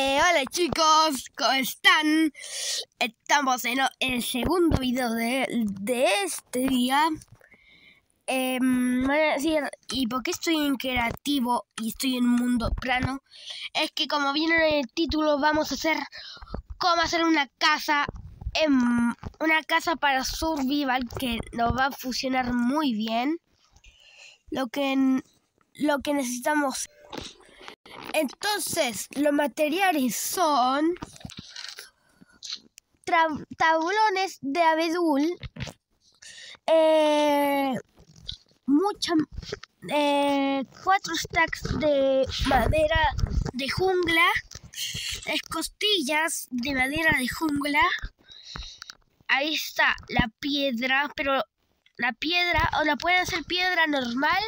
Eh, hola chicos, ¿cómo están? Estamos en el segundo video de, este día. Eh, voy a decir, ¿y por qué estoy en creativo y estoy en un mundo plano? Es que como viene en el título, vamos a hacer cómo hacer una casa, una casa para survival que nos va a funcionar muy bien. Lo que, lo que necesitamos entonces, los materiales son tablones de abedul, eh, eh, cuatro stacks de madera de jungla, escostillas de madera de jungla. Ahí está la piedra, pero la piedra, o la pueden hacer piedra normal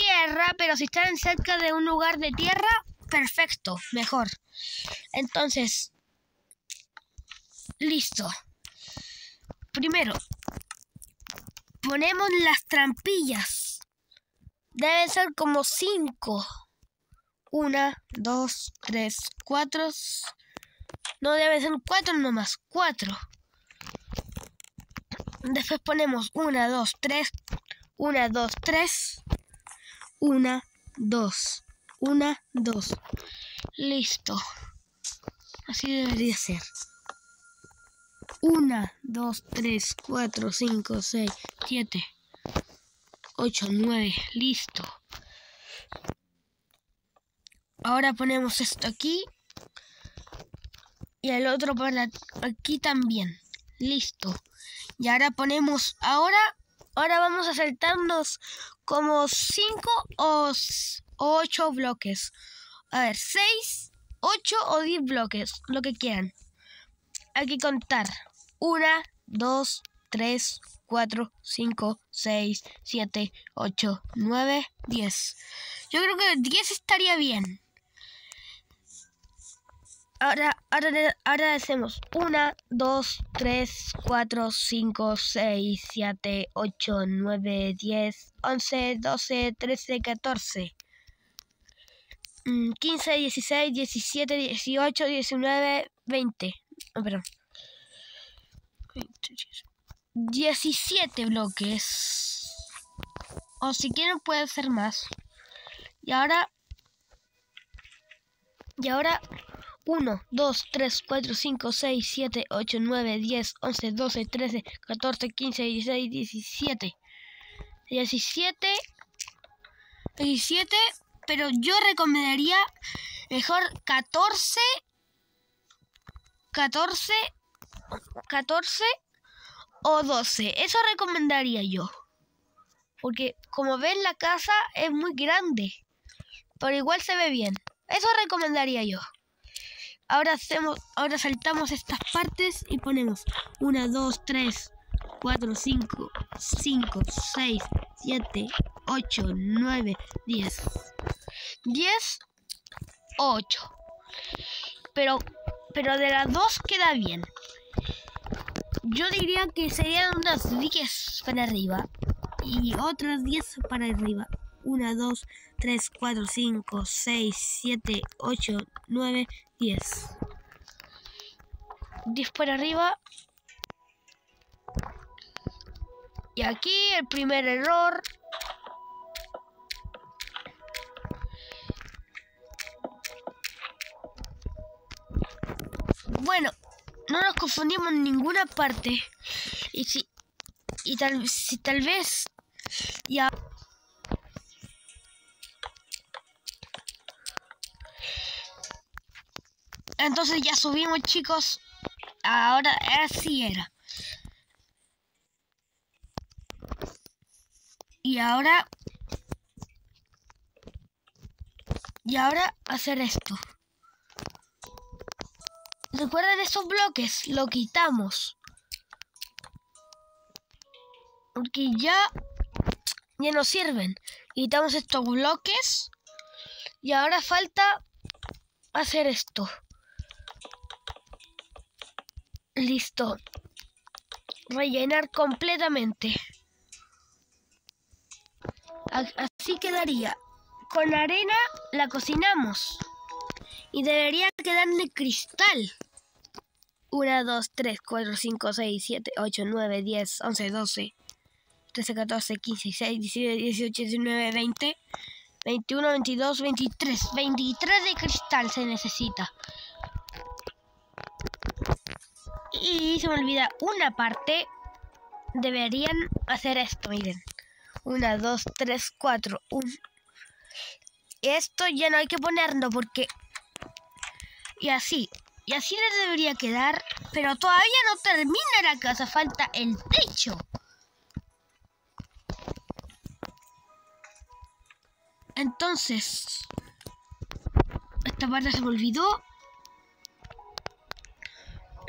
tierra, pero si están cerca de un lugar de tierra, perfecto, mejor. Entonces, listo. Primero, ponemos las trampillas. Deben ser como cinco. Una, dos, tres, cuatro. No deben ser cuatro nomás, cuatro. Después ponemos una, dos, tres. Una, dos, tres. Una, dos. Una, dos. Listo. Así debería ser. Una, dos, tres, cuatro, cinco, seis, siete, ocho, nueve. Listo. Ahora ponemos esto aquí. Y el otro para aquí también. Listo. Y ahora ponemos, ahora, ahora vamos a saltarnos como 5 o 8 bloques. A ver, 6, 8 o 10 bloques, lo que quieran. Hay que contar. 1, 2, 3, 4, 5, 6, 7, 8, 9, 10. Yo creo que 10 estaría bien. Ahora, hacemos 1, 2, 3, 4, 5, 6, 7, 8, 9, 10, 11, 12, 13, 14, 15, 16, 17, 18, 19, 20. Oh, perdón. 17 bloques. O si quieren puede ser más. Y ahora... Y ahora 1, 2, 3, 4, 5, 6, 7, 8, 9, 10, 11, 12, 13, 14, 15, 16, 17. 17. 17. Pero yo recomendaría mejor 14. 14. 14 o 12. Eso recomendaría yo. Porque como ven la casa es muy grande. Pero igual se ve bien. Eso recomendaría yo. Ahora hacemos, ahora saltamos estas partes y ponemos 1, 2, 3, 4, 5, 5, 6, 7, 8, 9, 10. 10, 8. Pero, pero de las dos queda bien. Yo diría que serían unas 10 para arriba y otras 10 para arriba. 1, 2, 3, 4, 5, 6, 7, 8, 9, 10. 10 por arriba. Y aquí el primer error. Bueno, no nos confundimos en ninguna parte. Y si, y tal, si tal vez Entonces ya subimos, chicos. Ahora así era. Y ahora... Y ahora hacer esto. Recuerden estos bloques, lo quitamos. Porque ya, ya no sirven. Quitamos estos bloques. Y ahora falta hacer esto. Listo. Rellenar completamente. Así quedaría. Con arena la cocinamos. Y debería quedar de cristal. 1, 2, 3, 4, 5, 6, 7, 8, 9, 10, 11, 12, 13, 14, 15, 16, 17, 18, 19, 20, 21, 22, 23. 23 de cristal se necesita. Y se me olvida una parte. Deberían hacer esto, miren. 1, 2, 3, 4, 1. Esto ya no hay que ponerlo porque... Y así, y así les debería quedar, pero todavía no termina la casa, falta el techo. Entonces, esta parte se me olvidó.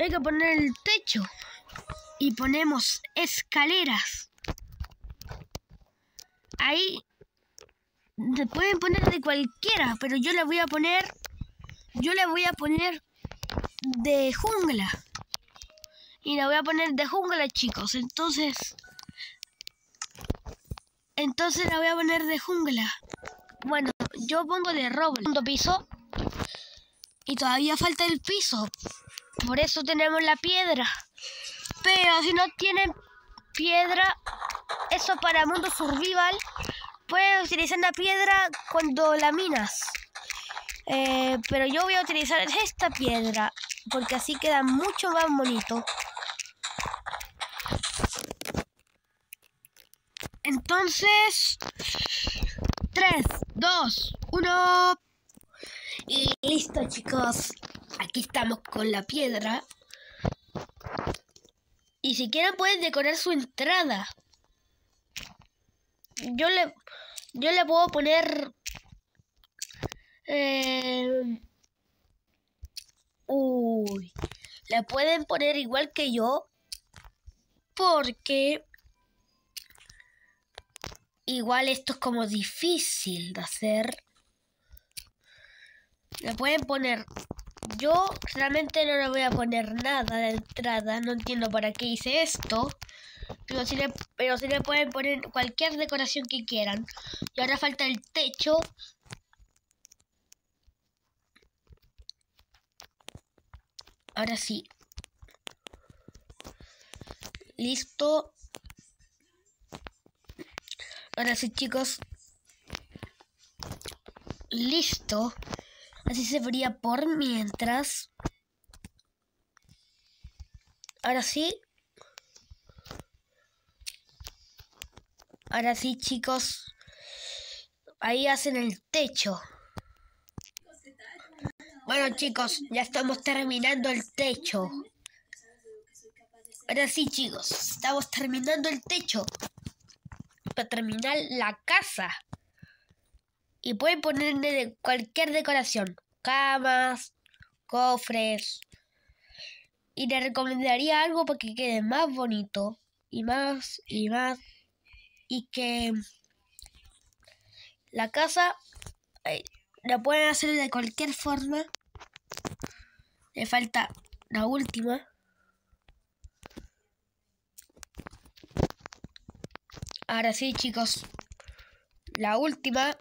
Hay que poner el techo y ponemos escaleras. Ahí se pueden poner de cualquiera, pero yo le voy a poner, yo le voy a poner de jungla. Y la voy a poner de jungla, chicos. Entonces... Entonces la voy a poner de jungla. Bueno, yo pongo de roble. Segundo piso. Y todavía falta el piso. Por eso tenemos la piedra. Pero si no tienen piedra, eso para mundo survival, puedes utilizar la piedra cuando la minas. Eh, pero yo voy a utilizar esta piedra porque así queda mucho más bonito. Entonces, 3, 2, 1. Y listo chicos, aquí estamos con la piedra. Y si quieren pueden decorar su entrada. Yo le, yo le puedo poner... Eh, Uy, la pueden poner igual que yo porque igual esto es como difícil de hacer. La pueden poner... Yo realmente no le voy a poner nada de entrada, no entiendo para qué hice esto. Pero si, le, pero si le pueden poner cualquier decoración que quieran. Y ahora falta el techo Ahora sí. Listo. Ahora sí, chicos. Listo. Así se vería por mientras. Ahora sí. Ahora sí, chicos. Ahí hacen el techo. Bueno chicos, ya estamos terminando el techo. Ahora sí chicos, estamos terminando el techo. Para terminar la casa. Y pueden ponerle cualquier decoración. Camas, cofres. Y le recomendaría algo para que quede más bonito. Y más, y más. Y que la casa la pueden hacer de cualquier forma. Le falta la última. Ahora sí, chicos. La última.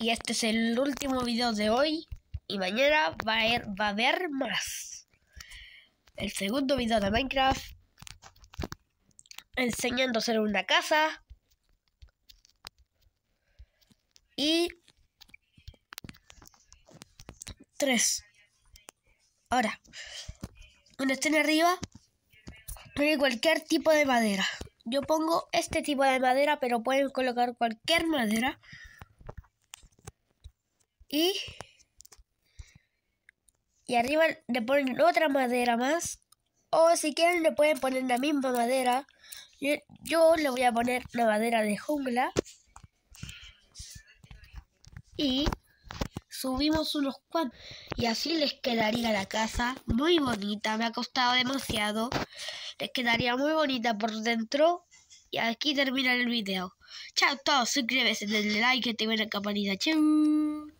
Y este es el último video de hoy. Y mañana va a haber, va a haber más. El segundo video de Minecraft. Enseñando a hacer una casa. Y... Tres. Ahora, cuando estén arriba, pone cualquier tipo de madera. Yo pongo este tipo de madera, pero pueden colocar cualquier madera. Y... Y arriba le ponen otra madera más. O si quieren le pueden poner la misma madera. Yo, yo le voy a poner la madera de jungla y subimos unos cuantos y así les quedaría la casa muy bonita, me ha costado demasiado, les quedaría muy bonita por dentro y aquí termina el video. Chao todos, suscríbete, denle like, activen la campanita, chau.